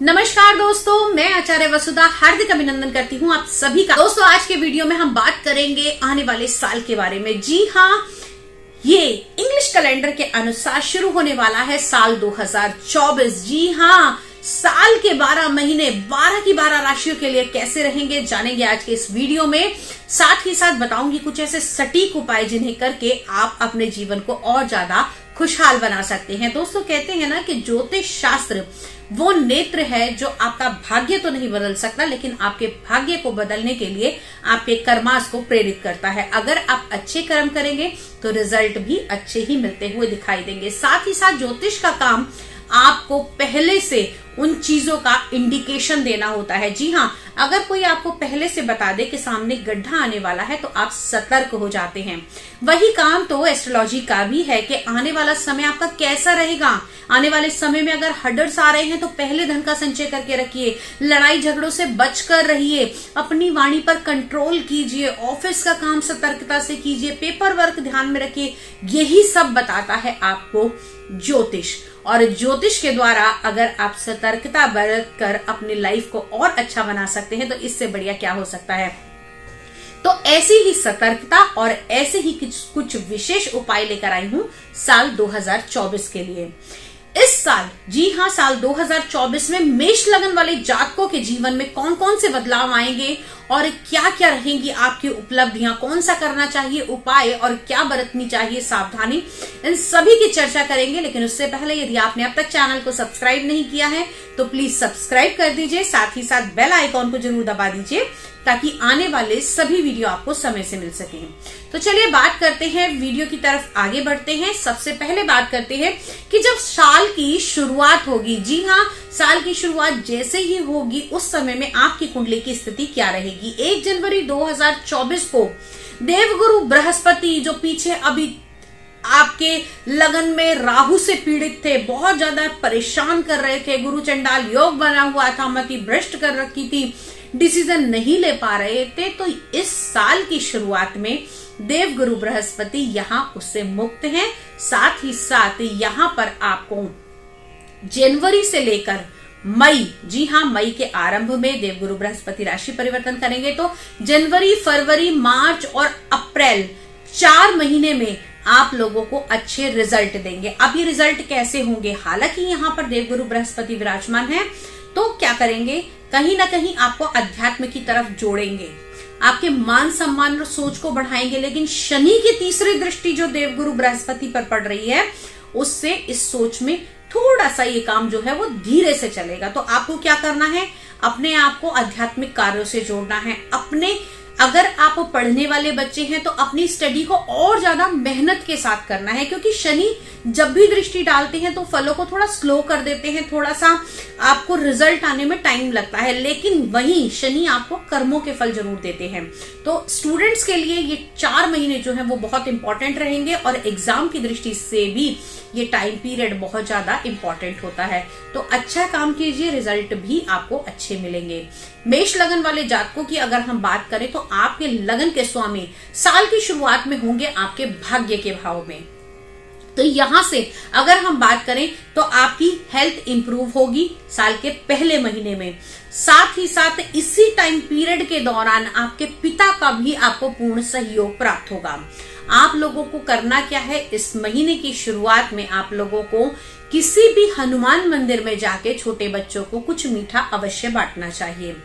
नमस्कार दोस्तों, मैं आचार्य वसुधा, हार्दिक अभिनंदन करती हूँ आप सभी का। दोस्तों, आज के वीडियो में हम बात करेंगे आने वाले साल के बारे में। जी हाँ ये इंग्लिश कैलेंडर के अनुसार शुरू होने वाला है साल 2024 जी हाँ साल के 12 महीने 12 की 12 राशियों के लिए कैसे रहेंगे जानेंगे आज के इस वीडियो में। साथ ही साथ बताऊँगी कुछ ऐसे सटीक उपाय जिन्हें करके आप अपने जीवन को और ज़्यादा खुशहाल बना सकते हैं। दोस्तों कहते हैं ना कि ज्योतिष शास्त्र वो नेत्र है जो आपका भाग्य तो नहीं बदल सकता, लेकिन आपके भाग्य को बदलने के लिए आपके कर्मास को प्रेरित करता है। अगर आप अच्छे कर्म करेंगे तो रिज़ल्ट भी अच्छे ही मिलते हुए दिखाई देंगे। साथ ही साथ ज्योतिष का काम आपको पहले से उन चीज़ों का इंडिकेशन देना होता है। जी हाँ अगर कोई आपको पहले से बता दे कि सामने गड्ढा आने वाला है तो आप सतर्क हो जाते हैं। वही काम तो एस्ट्रोलॉजी का भी है कि आने वाला समय आपका कैसा रहेगा। आने वाले समय में अगर हडर्स आ रहे हैं तो पहले धन का संचय करके रखिए। लड़ाई झगड़ों से बचकर रहिए। अपनी वाणी पर कंट्रोल कीजिए। ऑफ़िस का काम सतर्कता से कीजिए। पेपर वर्क ध्यान में रखिए। यही सब बताता है आपको ज्योतिष। और ज्योतिष के द्वारा अगर आप सतर्कता बरत कर अपनी लाइफ को और अच्छा बना सकते हैं तो इससे बढ़िया क्या हो सकता है? तो ऐसी ही सतर्कता और ऐसे ही कुछ विशेष उपाय लेकर आई हूँ साल 2024 के लिए। इस साल, जी हाँ साल 2024 में मेष लगन वाले जातकों के जीवन में कौन कौन से बदलाव आएँगे और क्या क्या रहेंगी आपकी उपलब्धियाँ? कौन सा करना चाहिए, उपाय और क्या बरतनी चाहिए, सावधानी? इन सभी की चर्चा करेंगे, लेकिन उससे पहले यदि आपने अब तक चैनल को सब्सक्राइब नहीं किया है तो प्लीज़ सब्सक्राइब कर दीजिए, साथ ही साथ बेल आइकॉन को ज़रूर दबा दीजिए ताकि आने वाले सभी वीडियो आपको समय से मिल सके। तो चलिए बात करते हैं, वीडियो की तरफ़ आगे बढ़ते हैं। सबसे पहले बात करते हैं कि जब साल की शुरुआत होगी, जी हाँ साल की शुरुआत जैसे ही होगी, उस समय में आपकी कुंडली की स्थिति क्या रहेगी? एक जनवरी 2024 को देवगुरु बृहस्पति जो पीछे अभी आपके लगन में राहु से पीड़ित थे, बहुत ज़्यादा परेशान कर रहे थे। गुरु चंडाल योग बना हुआ था, मती भ्रष्ट कर रखी थी। डिसीज़न नहीं ले पा रहे थे तो इस साल की शुरुआत में देव गुरु बृहस्पति यहाँ उससे मुक्त हैं। साथ ही साथ यहाँ पर आपको जनवरी से लेकर मई, जी हाँ मई के आरंभ में देवगुरु बृहस्पति राशि परिवर्तन करेंगे। तो जनवरी, फरवरी, मार्च और अप्रैल, चार महीने में आप लोगों को अच्छे रिज़ल्ट देंगे। अब ये रिज़ल्ट कैसे होंगे? हालाँकि यहाँ पर देवगुरु बृहस्पति विराजमान है तो क्या करेंगे? कहीं ना कहीं आपको अध्यात्म की तरफ़ जोड़ेंगे। आपके मान सम्मान और सोच को बढ़ाएँगे, लेकिन शनि की तीसरी दृष्टि जो देवगुरु बृहस्पति पर पड़ रही है, उससे इस सोच में थोड़ा सा ये काम जो है वो धीरे से चलेगा। तो आपको क्या करना है? अपने आप को आध्यात्मिक कार्यों से जोड़ना है। अपने अगर आप पढ़ने वाले बच्चे हैं तो अपनी स्टडी को और ज़्यादा मेहनत के साथ करना है, क्योंकि शनि जब भी दृष्टि डालते हैं तो फलों को थोड़ा स्लो कर देते हैं थोड़ा सा आपको रिज़ल्ट आने में टाइम लगता है, लेकिन वहीं शनि आपको कर्मों के फल ज़रूर देते हैं। तो स्टूडेंट्स के लिए ये चार महीने जो है, वो बहुत इंपॉर्टेंट रहेंगे, और एग्ज़ाम की दृष्टि से भी ये टाइम पीरियड बहुत ज़्यादा इंपॉर्टेंट होता है। तो अच्छा काम कीजिए रिज़ल्ट भी आपको अच्छे मिलेंगे। मेष लगन वाले जातकों की अगर हम बात करें तो आपके लगन के स्वामी साल की शुरुआत में होंगे आपके भाग्य के भाव में। तो यहाँ से अगर हम बात करें तो आपकी हेल्थ इंप्रूव होगी साल के पहले महीने में। साथ ही साथ इसी टाइम पीरियड के दौरान आपके पिता का भी आपको पूर्ण सहयोग प्राप्त होगा। आप लोगों को करना क्या है? इस महीने की शुरुआत में आप लोगों को किसी भी हनुमान मंदिर में जाके छोटे बच्चों को कुछ मीठा अवश्य बांटना चाहिए।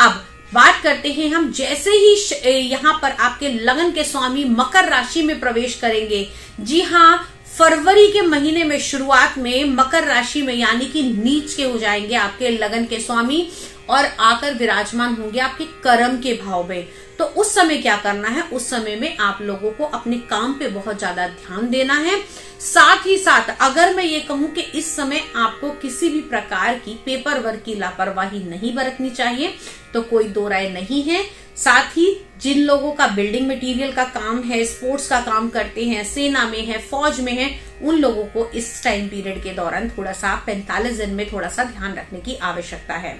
अब बात करते हैं हम, जैसे ही यहाँ पर आपके लगन के स्वामी मकर राशि में प्रवेश करेंगे। जी हाँ फरवरी के महीने में शुरुआत में मकर राशि में यानी कि नीच के हो जाएँगे आपके लगन के स्वामी। और आकर विराजमान होंगे आपके कर्म के भाव में। तो उस समय क्या करना है? उस समय में आप लोगों को अपने काम पे बहुत ज़्यादा ध्यान देना है। साथ ही साथ अगर मैं ये कहूँ कि इस समय आपको किसी भी प्रकार की पेपर वर्क की लापरवाही नहीं बरतनी चाहिए तो कोई दो राय नहीं है। साथ ही जिन लोगों का बिल्डिंग मटेरियल का काम है स्पोर्ट्स का काम करते हैं, सेना में है, फौज में है, उन लोगों को इस टाइम पीरियड के दौरान थोड़ा सा पैंतालीस दिन में थोड़ा सा ध्यान रखने की आवश्यकता है।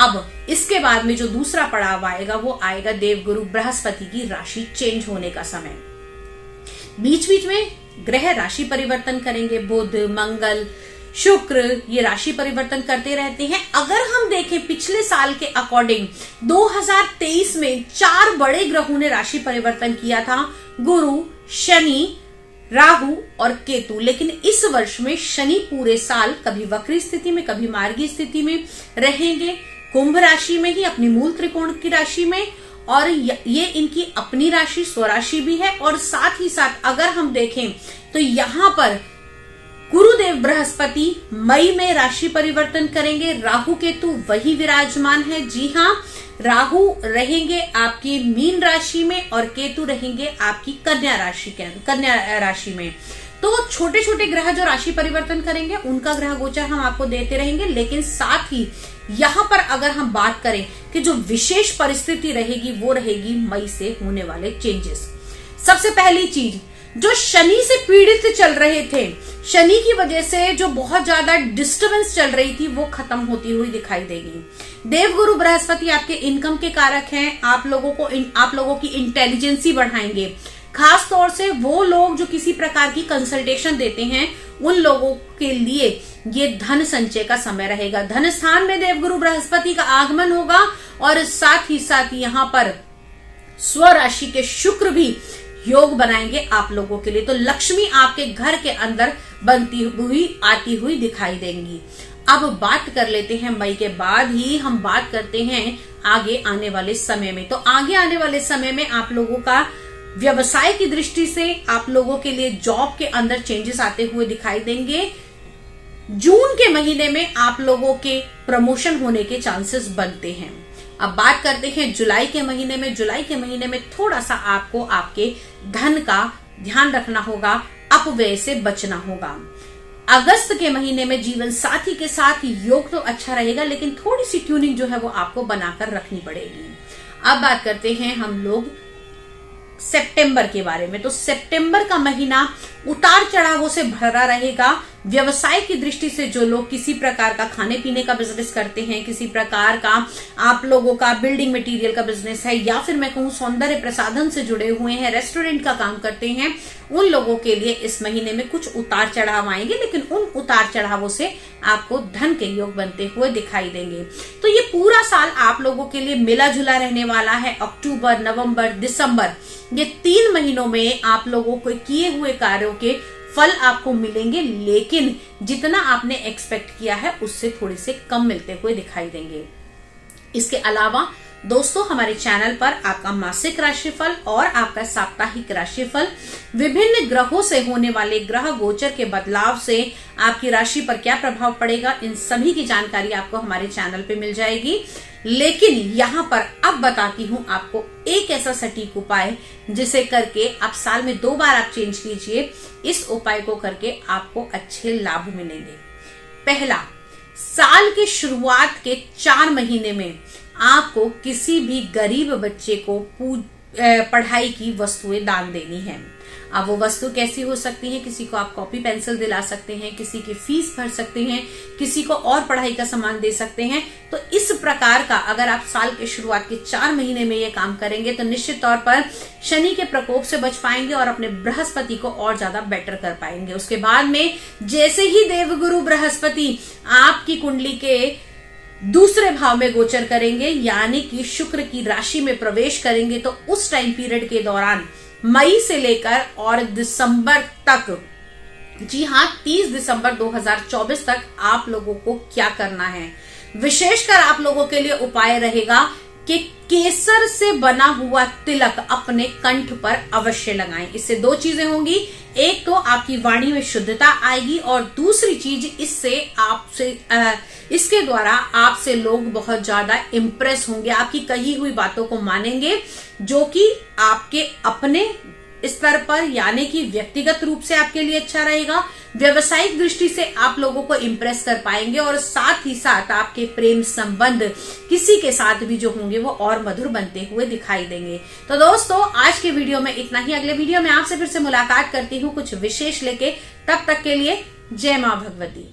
अब इसके बाद में जो दूसरा पड़ाव आएगा, वो आएगा देवगुरु बृहस्पति की राशि चेंज होने का समय। बीच बीच में ग्रह राशि परिवर्तन करेंगे, बुध, मंगल, शुक्र, ये राशि परिवर्तन करते रहते हैं। अगर हम देखें पिछले साल के अकॉर्डिंग 2023 में चार बड़े ग्रहों ने राशि परिवर्तन किया था, गुरु, शनि, राहु और केतु। लेकिन इस वर्ष में शनि पूरे साल कभी वक्री स्थिति में, कभी मार्गी स्थिति में रहेंगे। कुंभ राशि में ही, अपनी मूल त्रिकोण की राशि में, और ये इनकी अपनी राशि, स्वराशि भी है, और साथ ही साथ अगर हम देखें तो यहाँ पर गुरुदेव बृहस्पति मई में राशि परिवर्तन करेंगे। राहु केतु वही विराजमान है। जी हाँ राहु रहेंगे आपकी मीन राशि में, और केतु रहेंगे आपकी कन्या राशि के, कन्या राशि में। तो वो छोटे छोटे ग्रह जो राशि परिवर्तन करेंगे, उनका ग्रह गोचर हम आपको देते रहेंगे, लेकिन साथ ही यहाँ पर अगर हम बात करें कि जो विशेष परिस्थिति रहेगी, वो रहेगी मई से होने वाले चेंजेस सबसे पहली चीज़, जो शनि से पीड़ित चल रहे थे, शनि की वजह से जो बहुत ज़्यादा डिस्टरबेंस चल रही थी, वो खत्म होती हुई दिखाई देगी। देवगुरु बृहस्पति आपके इनकम के कारक हैं, आप लोगों को आप लोगों की इंटेलिजेंसी बढ़ाएँगे। खास तौर से वो लोग जो किसी प्रकार की कंसल्टेशन देते हैं, उन लोगों के लिए ये धन संचय का समय रहेगा। धन स्थान में देवगुरु बृहस्पति का आगमन होगा और साथ ही साथ यहाँ पर स्वराशि के शुक्र भी योग बनाएँगे आप लोगों के लिए। तो लक्ष्मी आपके घर के अंदर बनती हुई, आती हुई दिखाई देंगी। अब बात कर लेते हैं मई के बाद ही हम बात करते हैं आगे आने वाले समय में। तो आगे आने वाले समय में आप लोगों का व्यवसाय की दृष्टि से आप लोगों के लिए जॉब के अंदर चेंजेस आते हुए दिखाई देंगे। जून के महीने में आप लोगों के प्रमोशन होने के चांसेस बनते हैं। अब बात करते हैं जुलाई के महीने में। जुलाई के महीने में थोड़ा सा आपको आपके धन का ध्यान रखना होगा, अपव्यय से बचना होगा। अगस्त के महीने में जीवन साथी के साथ योग तो अच्छा रहेगा, लेकिन थोड़ी सी ट्यूनिंग जो है वो आपको बनाकर रखनी पड़ेगी। अब बात करते हैं हम लोग सितंबर के बारे में। तो सितंबर का महीना उतार चढ़ावों से भरा रहेगा। व्यवसाय की दृष्टि से जो लोग किसी प्रकार का खाने पीने का बिज़नेस करते हैं, किसी प्रकार का आप लोगों का बिल्डिंग मटेरियल का बिज़नेस है, या फिर मैं कहूँ सौंदर्य प्रसाधन से जुड़े हुए हैं रेस्टोरेंट का काम करते हैं, उन लोगों के लिए इस महीने में कुछ उतार चढ़ाव आएँगे, लेकिन उन उतार चढ़ावों से आपको धन के योग बनते हुए दिखाई देंगे। तो ये पूरा साल आप लोगों के लिए मिला जुला रहने वाला है, अक्टूबर, नवंबर, दिसंबर। ये तीन महीनों में आप लोगों को किए हुए कार्यों के फल आपको मिलेंगे, लेकिन जितना आपने एक्सपेक्ट किया है, उससे थोड़े से कम मिलते हुए दिखाई देंगे। इसके अलावा दोस्तों, हमारे चैनल पर आपका मासिक राशिफल और आपका साप्ताहिक राशिफल विभिन्न ग्रहों से होने वाले ग्रह गोचर के बदलाव से आपकी राशि पर क्या प्रभाव पड़ेगा, इन सभी की जानकारी आपको हमारे चैनल पे मिल जाएगी। लेकिन यहाँ पर अब बताती हूँ आपको एक ऐसा सटीक उपाय, जिसे करके आप साल में दो बार आप चेंज कीजिए। इस उपाय को करके आपको अच्छे लाभ मिलेंगे। पहला, साल के शुरुआत के चार महीने में आपको किसी भी गरीब बच्चे को पढ़ाई की वस्तुएँ दान देनी है। अब वो वस्तु कैसी हो सकती है? किसी को आप कॉपी पेंसिल दिला सकते हैं, किसी की फ़ीस भर सकते हैं, किसी को और पढ़ाई का सामान दे सकते हैं। तो इस प्रकार का अगर आप साल के शुरुआत के चार महीने में ये काम करेंगे तो निश्चित तौर पर शनि के प्रकोप से बच पाएँगे और अपने बृहस्पति को और ज़्यादा बेटर कर पाएँगे। उसके बाद में जैसे ही देवगुरु बृहस्पति आपकी कुंडली के दूसरे भाव में गोचर करेंगे, यानी कि शुक्र की राशि में प्रवेश करेंगे तो उस टाइम पीरियड के दौरान, मई से लेकर और दिसंबर तक, जी हाँ 30 दिसंबर 2024 तक आप लोगों को क्या करना है? विशेषकर आप लोगों के लिए उपाय रहेगा कि केसर से बना हुआ तिलक अपने कंठ पर अवश्य लगाएँ। इससे दो चीज़ें होंगी। एक तो आपकी वाणी में शुद्धता आएगी और दूसरी चीज़ इससे आपसे इसके द्वारा आपसे लोग बहुत ज़्यादा इम्प्रेस होंगे। आपकी कही हुई बातों को मानेंगे जो कि आपके अपने स्तर पर, यानी कि व्यक्तिगत रूप से आपके लिए अच्छा रहेगा, व्यवसायिक दृष्टि से आप लोगों को इम्प्रेस कर पाएँगे और साथ ही साथ आपके प्रेम संबंध किसी के साथ भी जो होंगे वो और मधुर बनते हुए दिखाई देंगे। तो दोस्तों, आज के वीडियो में इतना ही। अगले वीडियो में आपसे फिर से मुलाकात करती हूँ कुछ विशेष लेके। तब तक के लिए जय माँ भगवती।